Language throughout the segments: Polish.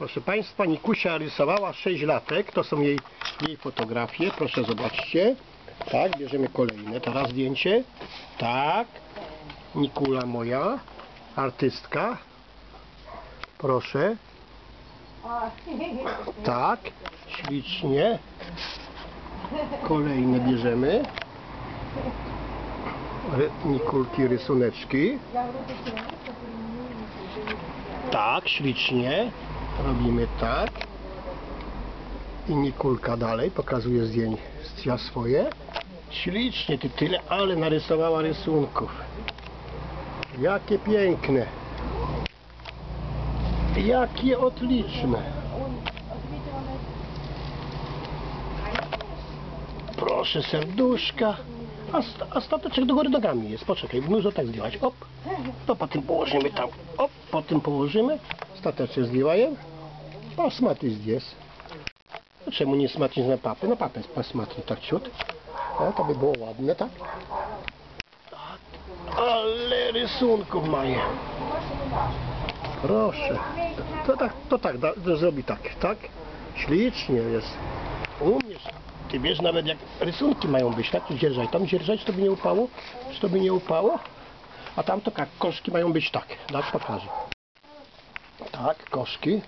Proszę Państwa, Nikusia rysowała 6 latek. To są jej, jej fotografie. Proszę zobaczcie. Tak, bierzemy kolejne. Teraz zdjęcie. Tak. Nikula moja. Artystka. Proszę. Tak. Ślicznie. Kolejne bierzemy. Nikulki rysuneczki. Tak, ślicznie. Robimy tak. I Nikulka dalej pokazuje zdjęcia swoje. Ślicznie, ty tyle, ale narysowała rysunków. Jakie piękne. Jakie odliczne. Proszę, serduszka. A, sta- a stateczek do góry nogami jest. Poczekaj, muszę tak zdjąć. Op. To potem położymy tam. Op, potem położymy. Stateczek zdjąłem. A smatry jest. No czemu nie smatrić na papę? Na papę smatrić tak ciut. O, to by było ładne, tak? Tak. Ale rysunków mają. Proszę. To, to tak, to tak, to zrobi tak, tak? Ślicznie jest. Umiesz. Ty wiesz nawet jak rysunki mają być, tak? Tu dzierżaj, tam dzierżaj, żeby nie upało, żeby nie upało. A tam to koszki mają być tak. Tak, pokażę. Tak, koszki.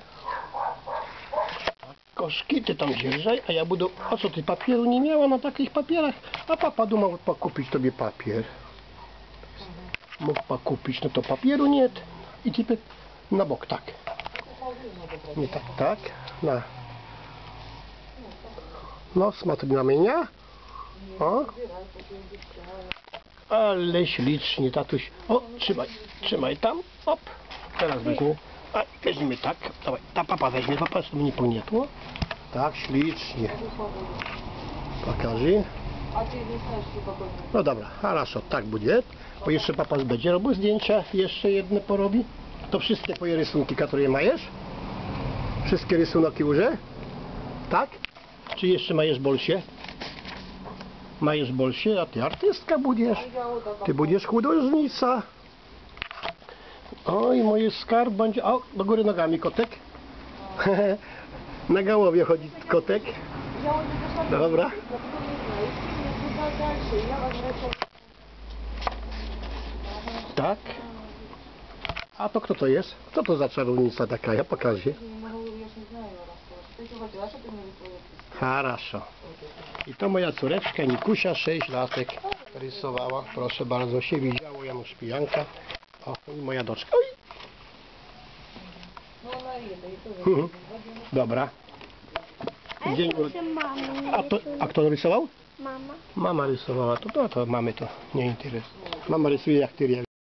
Tak, koszki, ty tam dzierżaj, a ja budę... A co, ty papieru nie miała na takich papierach? A papa dumał kupić tobie papier. Mógł pa kupić, no to papieru nie. I ty pe- na bok, tak. Nie tak, tak. Na. No, smatry na mnie. O. Ale ślicznie, tatuś. O, trzymaj, trzymaj tam. Op, teraz byku. A, weźmiemy tak. Dawaj, ta papa weźmie, papa żeby nie pogniotło. Tak, ślicznie. Pokażę. No dobra, teraz o tak będzie. Bo jeszcze papa będzie robił no zdjęcia, jeszcze jedne porobi. To wszystkie twoje rysunki, które majesz? Wszystkie rysunki uże? Tak? Czy jeszcze majesz bolsie? Majesz bolsie, a ty artystka budziesz. Ty budziesz chudoznica. Oj, moje skarb będzie... O, do góry nogami kotek. Na gałowie chodzi kotek. Dobra. Tak. A to kto to jest? Kto to za czarownica taka? Ja pokażę рассказать. Ты что хотела, что ты мне рисуешь? Хорошо. I to moja córeczka Nikusia, 6 latek rysowała. Proszę bardzo, się widziało, Janusz Pijanka. O, i moja doczka. Oj. Ну, она и это, и тоже. Mhm. Dobra. Dzień, Proszę mamy. a, to, a kto rysował? Mama. Mama rysowała. To, to, to mamy to nie interesuje. Mama rysuje jak ty